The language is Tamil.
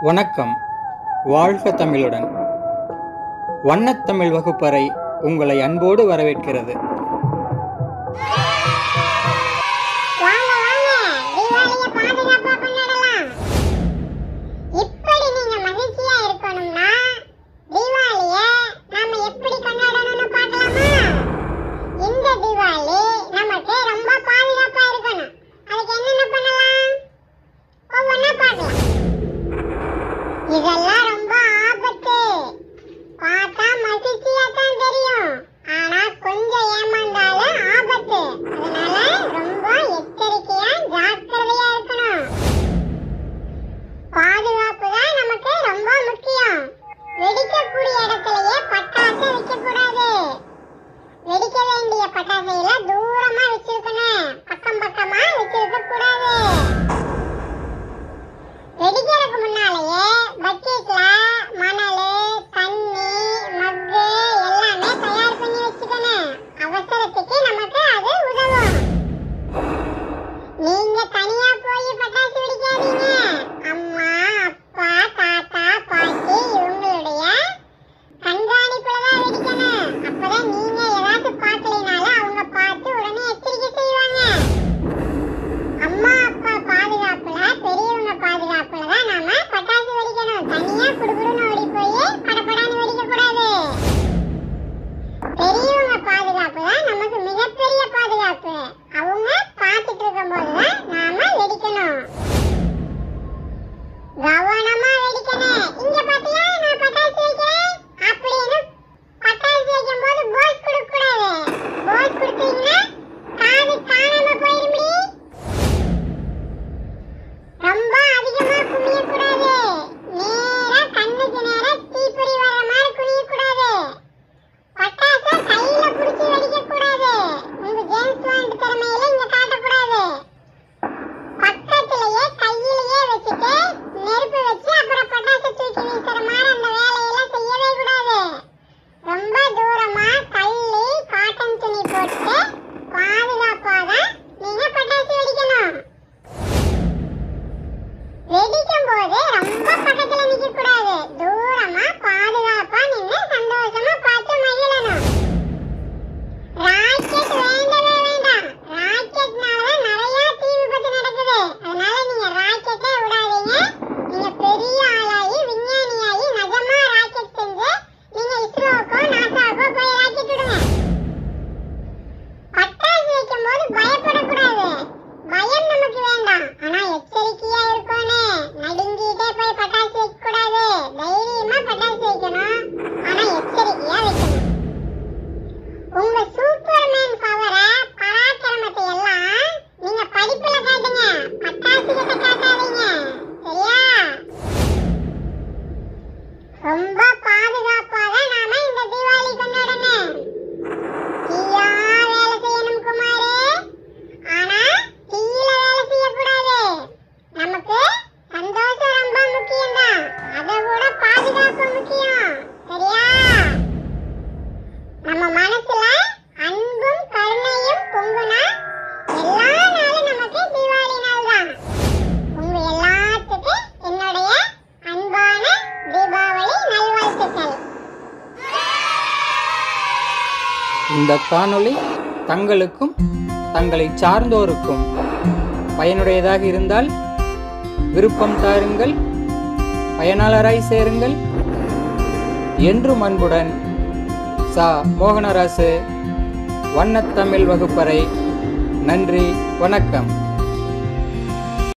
வணக்கம். வாழ்க தமிழுடன். வண்ணத்தமிழ் வகுப்பறை உங்களை அன்போடு வரவேற்கிறது. Llega நீங்க தனியா போய் பட்டாசு வெடிக்காதீங்க why இந்த காணொளி தங்களுக்கும் தங்களை சார்ந்தோருக்கும் பயனுடையதாக இருந்தால் விருப்பம் தாருங்கள் பயனாளராய் சேருங்கள் என்றும் அன்புடன் சா. மோகனராசு வண்ணத்தமிழ் வகுப்பறை. நன்றி வணக்கம்.